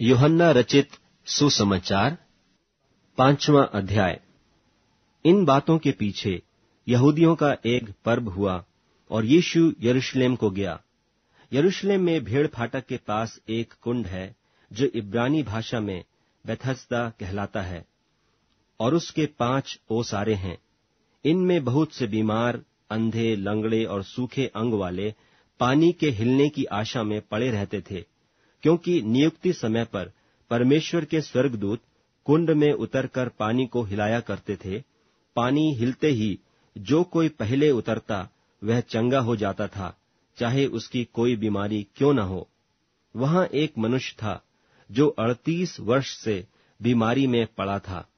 योहन्ना रचित सुसमाचार, पांचवा अध्याय। इन बातों के पीछे यहूदियों का एक पर्व हुआ और यीशु यरूशलेम को गया। यरूशलेम में भेड़ फाटक के पास एक कुंड है, जो इब्रानी भाषा में बेथस्ता कहलाता है, और उसके पाँच ओसारे हैं। इनमें बहुत से बीमार, अंधे, लंगड़े और सूखे अंग वाले पानी के हिलने की आशा में पड़े रहते थे। क्योंकि नियुक्ति समय पर परमेश्वर के स्वर्गदूत कुंड में उतरकर पानी को हिलाया करते थे, पानी हिलते ही जो कोई पहले उतरता, वह चंगा हो जाता था, चाहे उसकी कोई बीमारी क्यों न हो। वहाँ एक मनुष्य था, जो अड़तीस वर्ष से बीमारी में पड़ा था।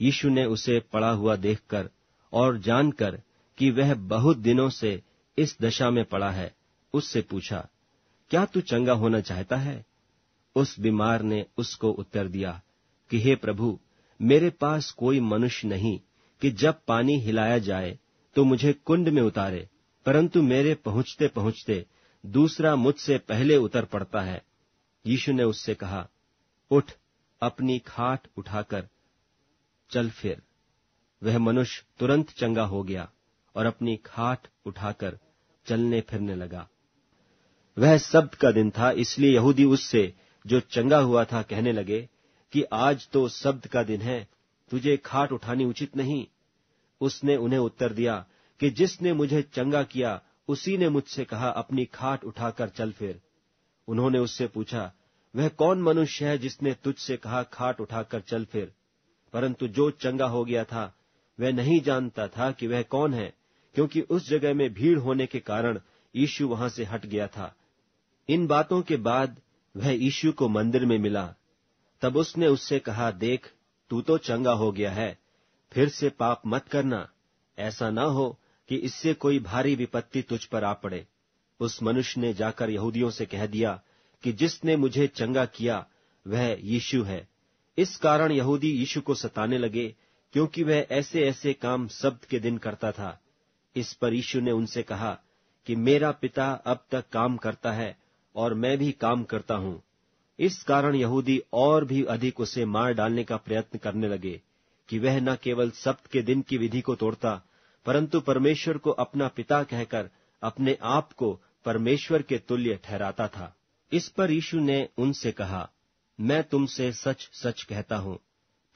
यीशु ने उसे पड़ा हुआ देखकर और जानकर कि वह बहुत दिनों से इस दशा में पड़ा है, उससे पूछा क्या तू चंगा होना चाहता है? उस बीमार ने उसको उत्तर दिया कि, हे प्रभु, मेरे पास कोई मनुष्य नहीं कि जब पानी हिलाया जाए तो मुझे कुंड में उतारे, परंतु मेरे पहुँचते पहुँचते दूसरा मुझसे पहले उतर पड़ता है। यीशु ने उससे कहा, उठ, अपनी खाट उठाकर चल फिर। वह मनुष्य तुरंत चंगा हो गया और अपनी खाट उठाकर चलने फिरने लगा। वह सब्त का दिन था, इसलिए यहूदी उससे जो चंगा हुआ था कहने लगे कि आज तो सब्त का दिन है, तुझे खाट उठानी उचित नहीं। उसने उन्हें उत्तर दिया कि जिसने मुझे चंगा किया, उसी ने मुझसे कहा, अपनी खाट उठाकर चल फिर। उन्होंने उससे पूछा, वह कौन मनुष्य है जिसने तुझसे कहा, खाट उठाकर चल फिर? परंतु जो चंगा हो गया था, वह नहीं जानता था कि वह कौन है, क्योंकि उस जगह में भीड़ होने के कारण यीशु वहाँ से हट गया था। इन बातों के बाद वह यीशु को मंदिर में मिला। तब उसने उससे कहा, देख, तू तो चंगा हो गया है, फिर से पाप मत करना। ऐसा न हो कि इससे कोई भारी विपत्ति तुझ पर आ पड़े। उस मनुष्य ने जाकर यहूदियों से कह दिया कि जिसने मुझे चंगा किया, वह यीशु है। इस कारण यहूदी यीशु को सताने लगे, क्योंकि वह ऐसे ऐसे काम शब्द के दिन करता था। इस पर यीशु ने उनसे कहा कि मेरा पिता अब तक काम करता है और मैं भी काम करता हूँ। इस कारण यहूदी और भी अधिक उसे मार डालने का प्रयत्न करने लगे कि वह न केवल सप्त के दिन की विधि को तोड़ता, परंतु परमेश्वर को अपना पिता कहकर अपने आप को परमेश्वर के तुल्य ठहराता था। इस पर यीशु ने उनसे कहा, मैं तुमसे सच सच कहता हूँ,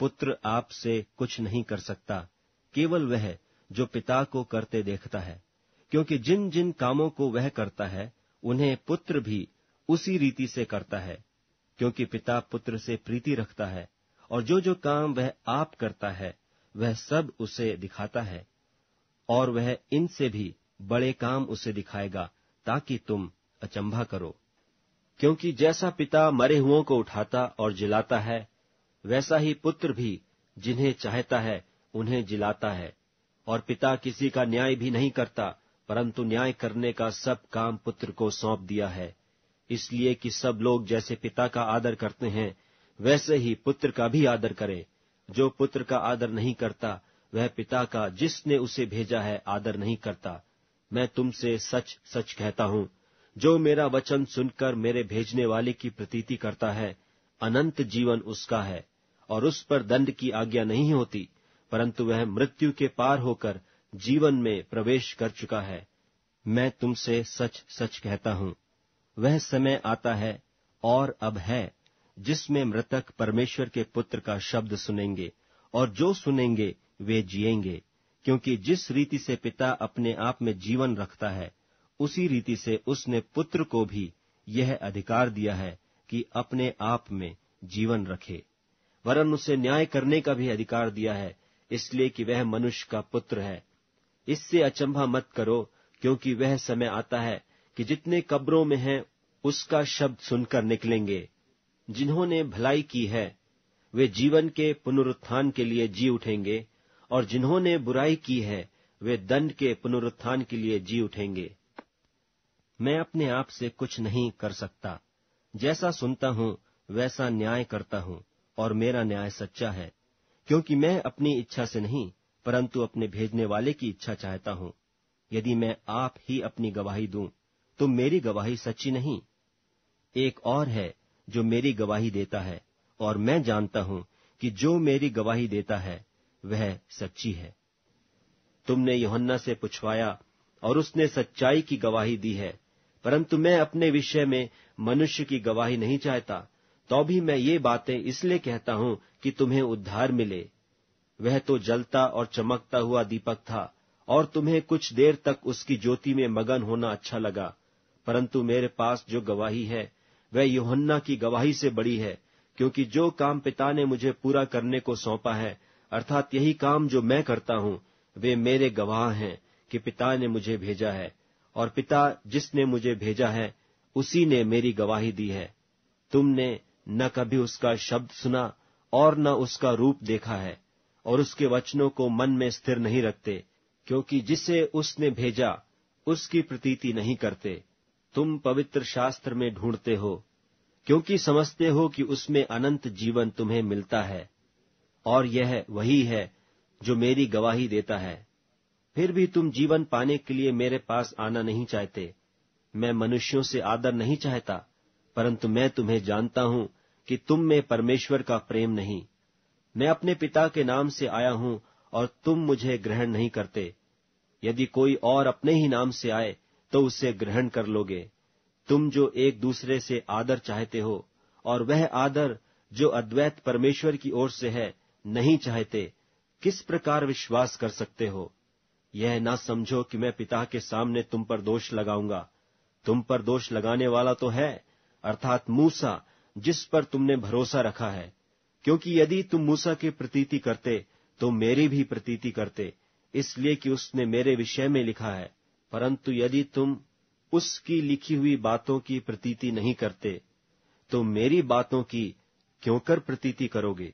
पुत्र आपसे कुछ नहीं कर सकता, केवल वह जो पिता को करते देखता है, क्योंकि जिन जिन कामों को वह करता है उन्हें पुत्र भी उसी रीति से करता है, क्योंकि पिता पुत्र से प्रीति रखता है, और जो जो काम वह आप करता है, वह सब उसे दिखाता है, और वह इनसे भी बड़े काम उसे दिखाएगा, ताकि तुम अचंभा करो। क्योंकि जैसा पिता मरे हुओं को उठाता और जिलाता है, वैसा ही पुत्र भी जिन्हें चाहता है, उन्हें जिलाता है, और पिता किसी का न्याय भी नहीं करता परंतु न्याय करने का सब काम पुत्र को सौंप दिया है। इसलिए कि सब लोग जैसे पिता का आदर करते हैं, वैसे ही पुत्र का भी आदर करें। जो पुत्र का आदर नहीं करता, वह पिता का जिसने उसे भेजा है आदर नहीं करता। मैं तुमसे सच सच कहता हूँ, जो मेरा वचन सुनकर मेरे भेजने वाले की प्रतीति करता है, अनंत जीवन उसका है, और उस पर दंड की आज्ञा नहीं होती, परंतु वह मृत्यु के पार होकर जीवन में प्रवेश कर चुका है। मैं तुमसे सच सच कहता हूँ। वह समय आता है और अब है, जिसमें मृतक परमेश्वर के पुत्र का शब्द सुनेंगे और जो सुनेंगे, वे जिएँगे, क्योंकि जिस रीति से पिता अपने आप में जीवन रखता है, उसी रीति से उसने पुत्र को भी यह अधिकार दिया है कि अपने आप में जीवन रखे। वरन उसे न्याय करने का भी अधिकार दिया है, इसलिए कि वह मनुष्य का पुत्र है। इससे अचंभा मत करो, क्योंकि वह समय आता है कि जितने कब्रों में हैं, उसका शब्द सुनकर निकलेंगे। जिन्होंने भलाई की है, वे जीवन के पुनरुत्थान के लिए जी उठेंगे, और जिन्होंने बुराई की है, वे दंड के पुनरुत्थान के लिए जी उठेंगे। मैं अपने आप से कुछ नहीं कर सकता। जैसा सुनता हूँ, वैसा न्याय करता हूँ, और मेरा न्याय सच्चा है, क्योंकि मैं अपनी इच्छा से नहीं परंतु अपने भेजने वाले की इच्छा चाहता हूँ। यदि मैं आप ही अपनी गवाही दूँ तो मेरी गवाही सच्ची नहीं। एक और है जो मेरी गवाही देता है, और मैं जानता हूँ कि जो मेरी गवाही देता है, वह सच्ची है। तुमने योहन्ना से पूछवाया, और उसने सच्चाई की गवाही दी है, परंतु मैं अपने विषय में मनुष्य की गवाही नहीं चाहता तो भी मैं ये बातें इसलिए कहता हूँ कि तुम्हें उद्धार मिले। वह तो जलता और चमकता हुआ दीपक था, और तुम्हें कुछ देर तक उसकी ज्योति में मगन होना अच्छा लगा। परंतु मेरे पास जो गवाही है, वह योहन्ना की गवाही से बड़ी है, क्योंकि जो काम पिता ने मुझे पूरा करने को सौंपा है, अर्थात यही काम जो मैं करता हूँ, वे मेरे गवाह हैं कि पिता ने मुझे भेजा है, और पिता जिसने मुझे भेजा है, उसी ने मेरी गवाही दी है। तुमने न कभी उसका शब्द सुना और न उसका रूप देखा है। और उसके वचनों को मन में स्थिर नहीं रखते, क्योंकि जिसे उसने भेजा, उसकी प्रतीति नहीं करते। तुम पवित्र शास्त्र में ढूंढते हो, क्योंकि समझते हो कि उसमें अनंत जीवन तुम्हें मिलता है, और यह वही है जो मेरी गवाही देता है। फिर भी तुम जीवन पाने के लिए मेरे पास आना नहीं चाहते। मैं मनुष्यों से आदर नहीं चाहता, परंतु मैं तुम्हें जानता हूँ कि तुम में परमेश्वर का प्रेम नहीं। मैं अपने पिता के नाम से आया हूँ और तुम मुझे ग्रहण नहीं करते। यदि कोई और अपने ही नाम से आए तो उसे ग्रहण कर लोगे। तुम जो एक दूसरे से आदर चाहते हो, और वह आदर जो अद्वैत परमेश्वर की ओर से है, नहीं चाहते, किस प्रकार विश्वास कर सकते हो? यह ना समझो कि मैं पिता के सामने तुम पर दोष लगाऊँगा। तुम पर दोष लगाने वाला तो है, अर्थात मूसा, जिस पर तुमने भरोसा रखा है। क्योंकि यदि तुम मूसा की प्रतीति करते तो मेरी भी प्रतीति करते, इसलिए कि उसने मेरे विषय में लिखा है। परंतु यदि तुम उसकी लिखी हुई बातों की प्रतीति नहीं करते तो मेरी बातों की क्यों कर प्रतीति करोगे?